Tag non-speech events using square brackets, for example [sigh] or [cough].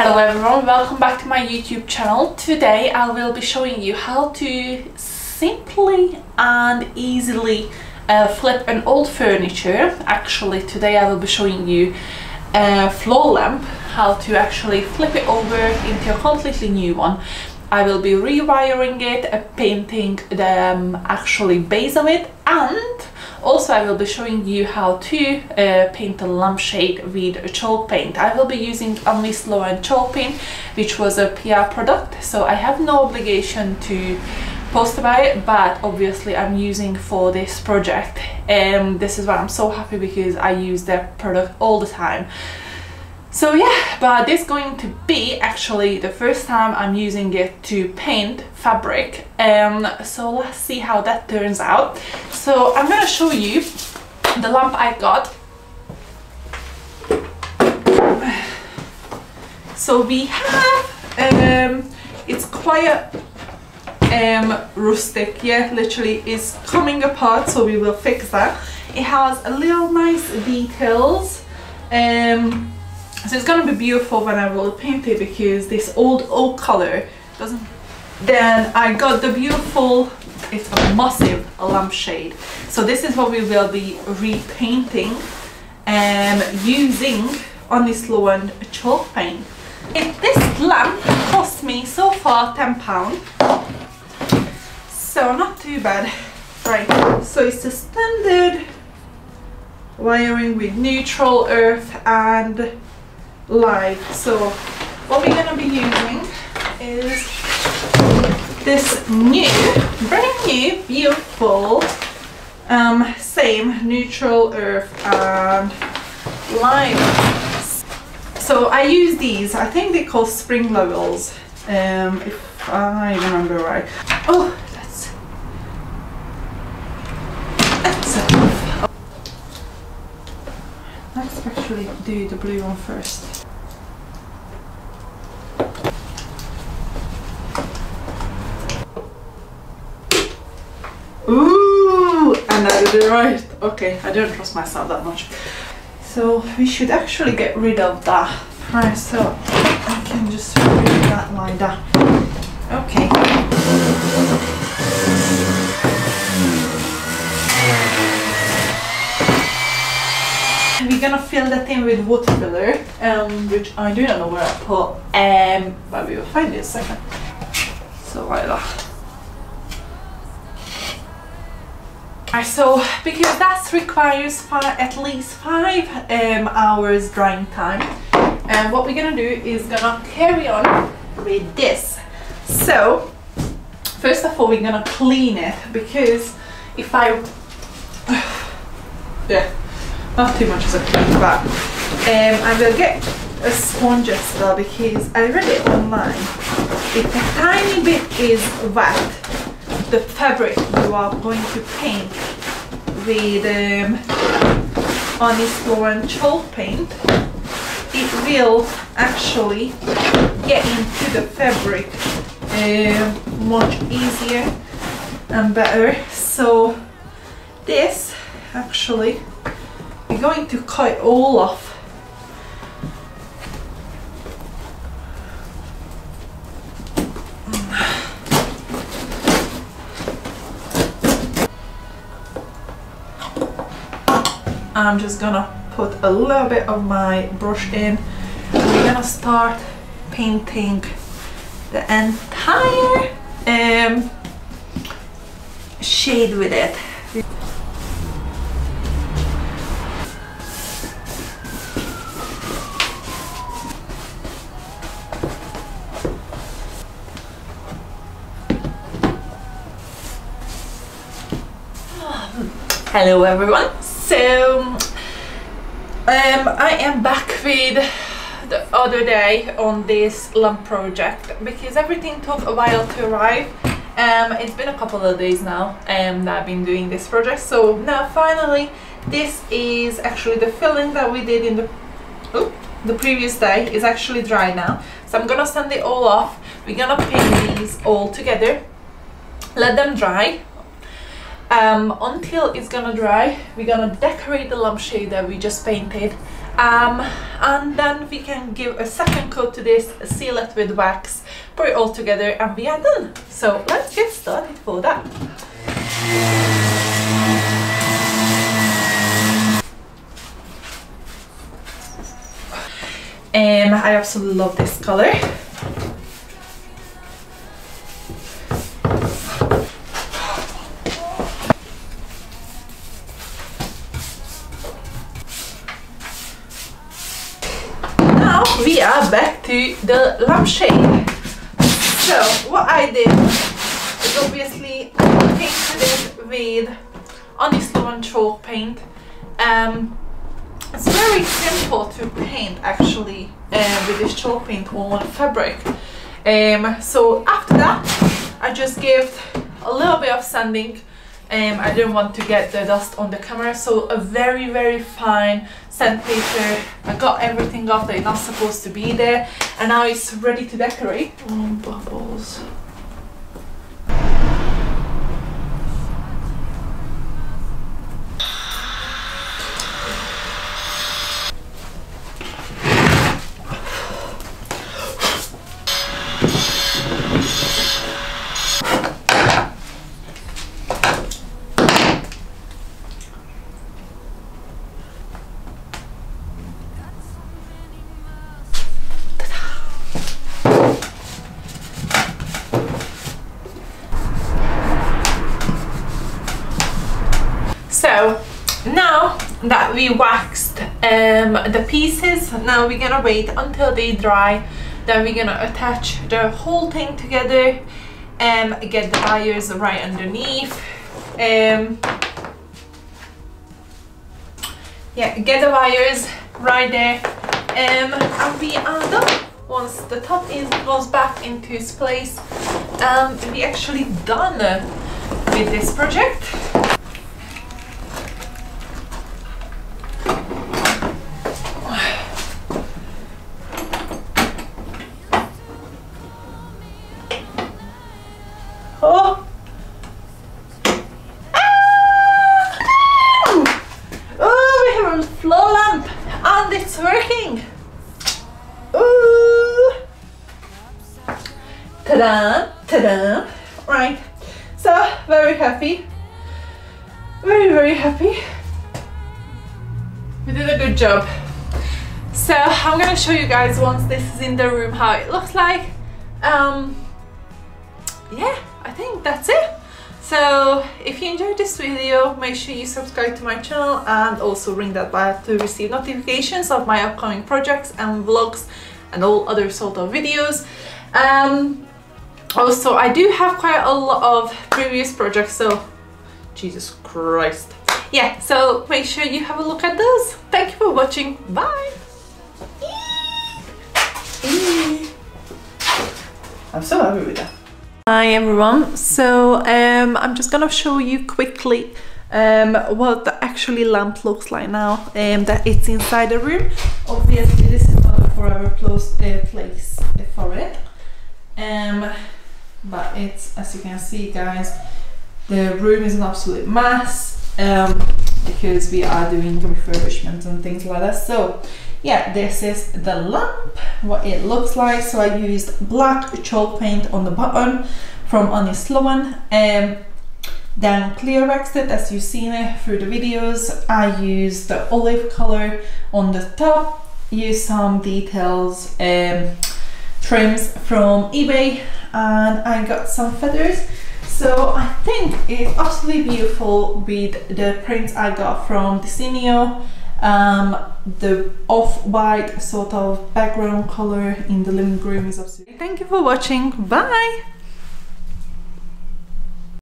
Hello everyone, welcome back to my YouTube channel. Today I will be showing you how to simply and easily uh, flip an old furniture. Actually today I will be showing you a floor lamp, how to actually flip it over into a completely new one. I will be rewiring it, painting the um, actually base of it and also I will be showing you how to uh, paint a lampshade with chalk paint. I will be using Annie Sloan chalk paint which was a PR product so I have no obligation to post about it but obviously I'm using for this project and um, this is why I'm so happy because I use that product all the time. So yeah, but this is going to be actually the first time I'm using it to paint fabric. Um, so let's see how that turns out. So I'm gonna show you the lamp I got. So we have, um, it's quite um, rustic, yeah, literally is coming apart, so we will fix that. It has a little nice details. Um, so it's gonna be beautiful when I will paint it because this old oak color doesn't then I got the beautiful it's a massive lampshade. So this is what we will be repainting and using Annie Sloan chalk paint. If this lamp cost me so far 10 pound so not too bad. Right so it's a standard wiring with neutral earth and light. So what we're going to be using is this new, brand new, beautiful, um, same neutral earth and lime. So I use these, I think they call spring levels, um, if I remember right. Oh, that's, that's Let's actually do the blue one first. Ooh, and I did it right. Okay, I don't trust myself that much. So we should actually get rid of that. Right, so I can just remove that like that. Okay. We're gonna fill that in with water filler, um, which I do not know where I put, um, but we will find it in a second. So like that. So because that requires five, at least five um, hours drying time and what we're gonna do is gonna carry on with this. So first of all we're gonna clean it because if I [sighs] yeah not too much as a clean but um, I will get a sponge as well because I read it online. If a tiny bit is wet the fabric you are going to paint with um, honest chalk paint it will actually get into the fabric uh, much easier and better. So this actually we're going to cut all off I'm just gonna put a little bit of my brush in. We're gonna start painting the entire um, shade with it. Hello everyone, so um, I am back with the other day on this lamp project because everything took a while to arrive. Um, it's been a couple of days now um, that I've been doing this project. So now finally this is actually the filling that we did in the oh, the previous day is actually dry now. So I'm gonna send it all off. We're gonna paint these all together. Let them dry um, until it's gonna dry we're gonna decorate the lampshade that we just painted. Um, and then we can give a second coat to this seal it with wax put it all together and we are done. So let's get started for that. Um, I absolutely love this color the lampshade. So what I did is obviously I painted it with Honest chalk paint. Um, it's very simple to paint actually uh, with this chalk paint on fabric. Um, so after that I just gave a little bit of sanding um, I didn't want to get the dust on the camera. So a very very fine sandpaper. I got everything off that is not supposed to be there. And now it's ready to decorate. Oh, bubbles So now that we waxed um, the pieces, now we're gonna wait until they dry. Then we're gonna attach the whole thing together and get the wires right underneath. Um, yeah, get the wires right there um, and we are done. Once the top is goes back into its place, um, we actually done with this project. Very happy. Very, very happy. We did a good job. So I'm gonna show you guys once this is in the room how it looks like. Um, yeah, I think that's it. So if you enjoyed this video, make sure you subscribe to my channel and also ring that bell to receive notifications of my upcoming projects and vlogs and all other sort of videos. Um, also, I do have quite a lot of previous projects, so Jesus Christ. Yeah, so make sure you have a look at those. Thank you for watching. Bye. I'm so happy with that. Hi everyone. So um, I'm just gonna show you quickly um, what the actually lamp looks like now um, that it's inside the room. Obviously this is not a forever closed uh, place for it. Um, but it's as you can see guys the room is an absolute mess um, because we are doing the refurbishment and things like that. So yeah this is the lamp what it looks like. So I used black chalk paint on the bottom from Annie Sloan um, then clear waxed it as you've seen it through the videos. I used the olive color on the top. Used some details um, trims from eBay and I got some feathers. So I think it's absolutely beautiful with the prints I got from Desenio um, the off-white sort of background color in the living room is absolutely thank you for watching. Bye